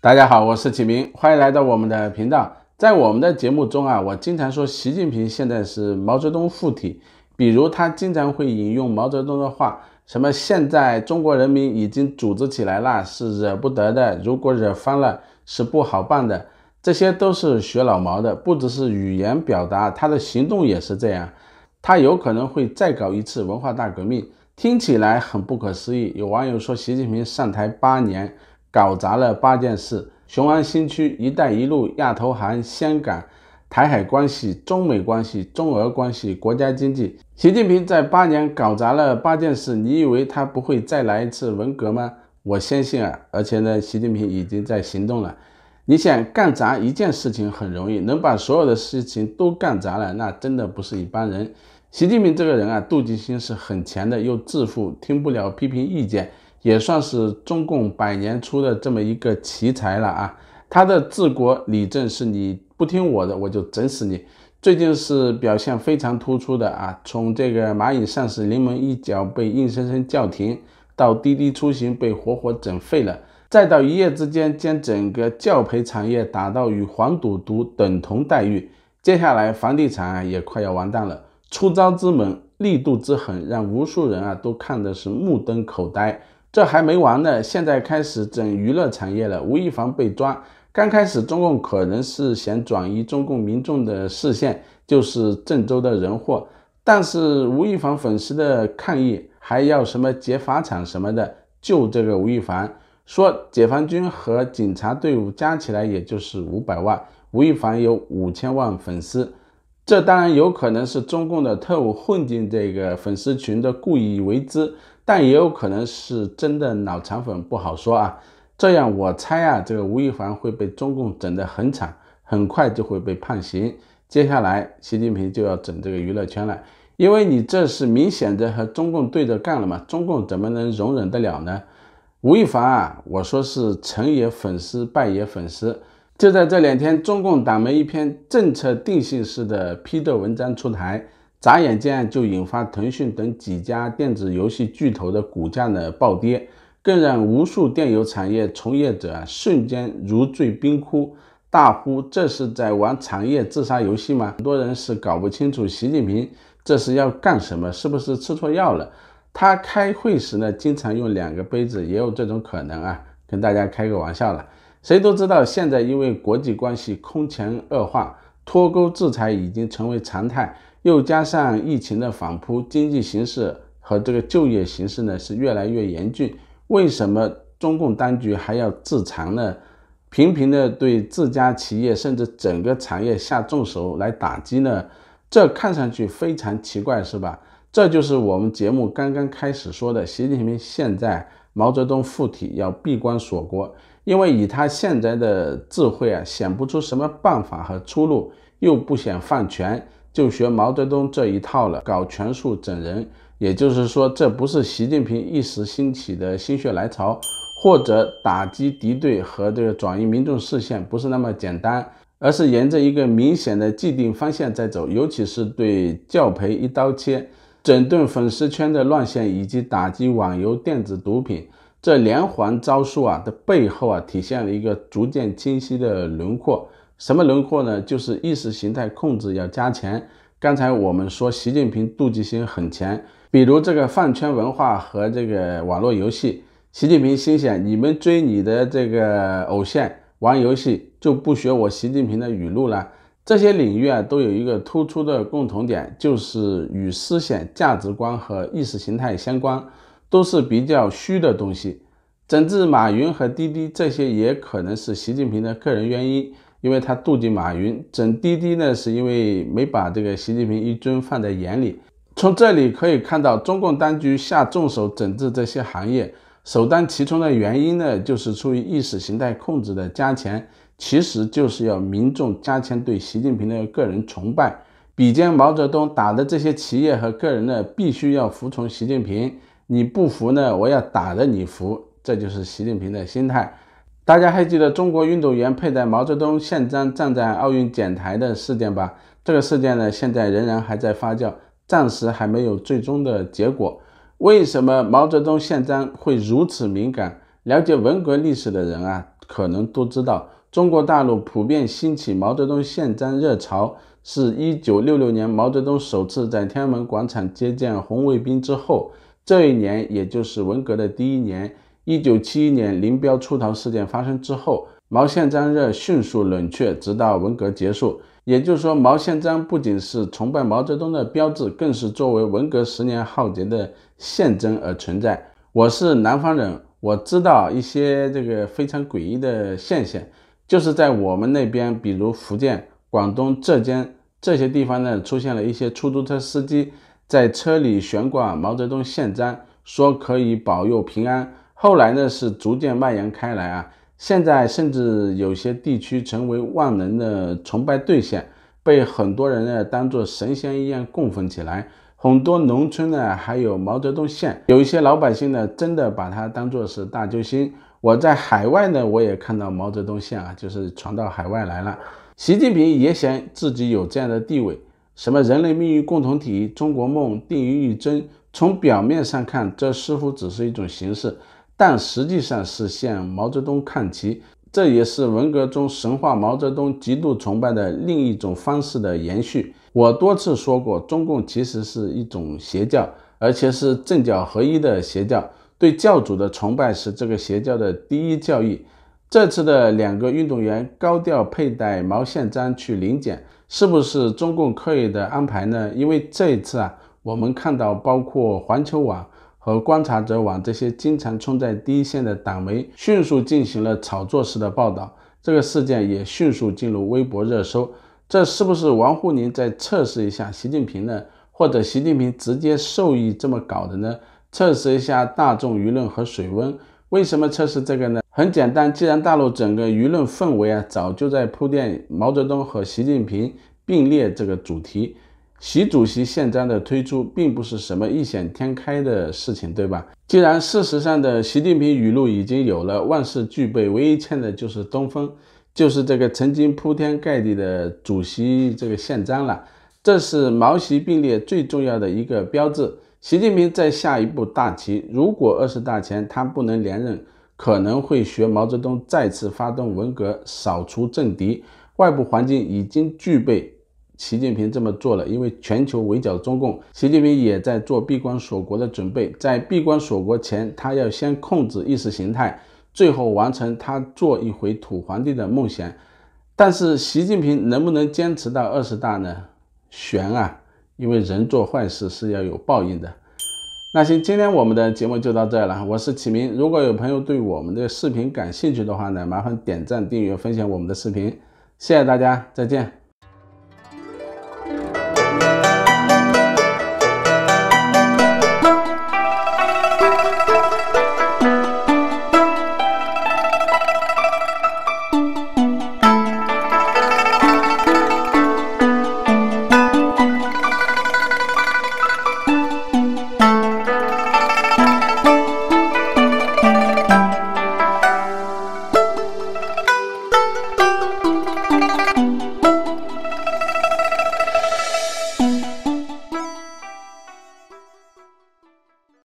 大家好，我是启明，欢迎来到我们的频道。在我们的节目中啊，我经常说习近平现在是毛泽东附体，比如他经常会引用毛泽东的话，什么现在中国人民已经组织起来了，是惹不得的，如果惹翻了是不好办的，这些都是学老毛的，不只是语言表达，他的行动也是这样。他有可能会再搞一次文化大革命，听起来很不可思议。有网友说，习近平上台八年。搞砸了八件事：雄安新区、一带一路、亚投行、香港、台海关系、中美关系、中俄关系、国家经济。习近平在八年搞砸了八件事，你以为他不会再来一次文革吗？我相信啊，而且呢，习近平已经在行动了。你想干砸一件事情很容易，能把所有的事情都干砸了，那真的不是一般人。习近平这个人啊，妒忌心是很强的，又自负，听不了批评意见。也算是中共百年出的这么一个奇才了啊！他的治国理政是你不听我的，我就整死你。最近是表现非常突出的啊！从这个蚂蚁上市临门一脚被硬生生叫停，到滴滴出行被活活整废了，再到一夜之间将整个教培产业打到与黄赌毒等同待遇，接下来房地产啊也快要完蛋了。出招之猛，力度之狠，让无数人啊都看的是目瞪口呆。这还没完呢，现在开始整娱乐产业了。吴亦凡被抓，刚开始中共可能是想转移中共民众的视线，就是郑州的人祸。但是吴亦凡粉丝的抗议，还要什么劫法场什么的，救这个吴亦凡。说解放军和警察队伍加起来也就是五百万，吴亦凡有五千万粉丝，这当然有可能是中共的特务混进这个粉丝群的故意为之。但也有可能是真的脑残粉，不好说啊。这样我猜啊，这个吴亦凡会被中共整得很惨，很快就会被判刑。接下来，习近平就要整这个娱乐圈了，因为你这是明显的和中共对着干了嘛。中共怎么能容忍得了呢？吴亦凡啊，我说是成也粉丝，败也粉丝。就在这两天，中共党媒一篇政策定性式的批斗文章出台。眨眼间就引发腾讯等几家电子游戏巨头的股价呢暴跌，更让无数电游产业从业者瞬间如坠冰窟，大呼这是在玩产业自杀游戏吗？很多人是搞不清楚习近平这是要干什么，是不是吃错药了？他开会时呢经常用两个杯子，也有这种可能啊，跟大家开个玩笑了。谁都知道现在因为国际关系空前恶化，脱钩制裁已经成为常态。又加上疫情的反扑，经济形势和这个就业形势呢是越来越严峻。为什么中共当局还要自残呢？频频的对自家企业甚至整个产业下重手来打击呢？这看上去非常奇怪，是吧？这就是我们节目刚刚开始说的，习近平现在毛泽东附体，要闭关锁国，因为以他现在的智慧啊，想不出什么办法和出路，又不想放权。就学毛泽东这一套了，搞权术整人。也就是说，这不是习近平一时兴起的心血来潮，或者打击敌对和这个转移民众视线，不是那么简单，而是沿着一个明显的既定方向在走。尤其是对教培一刀切，整顿粉丝圈的乱象，以及打击网游电子毒品这连环招数啊的背后啊，体现了一个逐渐清晰的轮廓。什么轮廓呢？就是意识形态控制要加强。刚才我们说习近平妒忌心很强，比如这个饭圈文化和这个网络游戏，习近平心想：你们追你的这个偶像玩游戏，就不学我习近平的语录了。这些领域啊，都有一个突出的共同点，就是与思想价值观和意识形态相关，都是比较虚的东西。整治马云和滴滴这些，也可能是习近平的个人原因。因为他妒忌马云整滴滴呢，是因为没把这个习近平一尊放在眼里。从这里可以看到，中共当局下重手整治这些行业，首当其冲的原因呢，就是出于意识形态控制的加强，其实就是要民众加强对习近平的个人崇拜，比肩毛泽东打的这些企业和个人呢，必须要服从习近平。你不服呢，我要打的你服，这就是习近平的心态。大家还记得中国运动员佩戴毛泽东宪章站在奥运讲台的事件吧？这个事件呢，现在仍然还在发酵，暂时还没有最终的结果。为什么毛泽东宪章会如此敏感？了解文革历史的人啊，可能都知道，中国大陆普遍兴起毛泽东宪章热潮，是一九六六年毛泽东首次在天安门广场接见红卫兵之后。这一年，也就是文革的第一年，一九七一年林彪出逃事件发生之后，毛宪章热迅速冷却，直到文革结束。也就是说，毛宪章不仅是崇拜毛泽东的标志，更是作为文革十年浩劫的象征而存在。我是南方人，我知道一些这个非常诡异的现象，就是在我们那边，比如福建、广东、浙江这些地方呢，出现了一些出租车司机。在车里悬挂毛泽东宪章，说可以保佑平安。后来呢，是逐渐蔓延开来啊。现在甚至有些地区成为万能的崇拜对象，被很多人呢当做神仙一样供奉起来。很多农村呢还有毛泽东像，有一些老百姓呢真的把它当做是大救星。我在海外呢，我也看到毛泽东像啊，就是传到海外来了。习近平也想自己有这样的地位。什么人类命运共同体、中国梦、定于一尊？从表面上看，这似乎只是一种形式，但实际上是向毛泽东看齐。这也是文革中神话毛泽东、极度崇拜的另一种方式的延续。我多次说过，中共其实是一种邪教，而且是政教合一的邪教。对教主的崇拜是这个邪教的第一教义。这次的两个运动员高调佩戴毛线章去领奖。是不是中共刻意的安排呢？因为这一次啊，我们看到包括环球网和观察者网这些经常冲在第一线的党媒，迅速进行了炒作式的报道，这个事件也迅速进入微博热搜。这是不是王沪宁在测试一下习近平呢？或者习近平直接授意这么搞的呢？测试一下大众舆论和水温？为什么测试这个呢？很简单，既然大陆整个舆论氛围啊，早就在铺垫毛泽东和习近平并列这个主题，习主席宪章的推出并不是什么异想天开的事情，对吧？既然事实上的习近平语录已经有了，万事俱备，唯一欠的就是东风，就是这个曾经铺天盖地的主席这个宪章了。这是毛习并列最重要的一个标志。习近平在下一步大棋，如果二十大前他不能连任。可能会学毛泽东再次发动文革，扫除政敌。外部环境已经具备习近平这么做了，因为全球围剿中共，习近平也在做闭关锁国的准备。在闭关锁国前，他要先控制意识形态，最后完成他做一回土皇帝的梦想。但是，习近平能不能坚持到二十大呢？悬啊！因为人做坏事是要有报应的。那行，今天我们的节目就到这了。我是启明，如果有朋友对我们的视频感兴趣的话呢，麻烦点赞、订阅、分享我们的视频，谢谢大家，再见。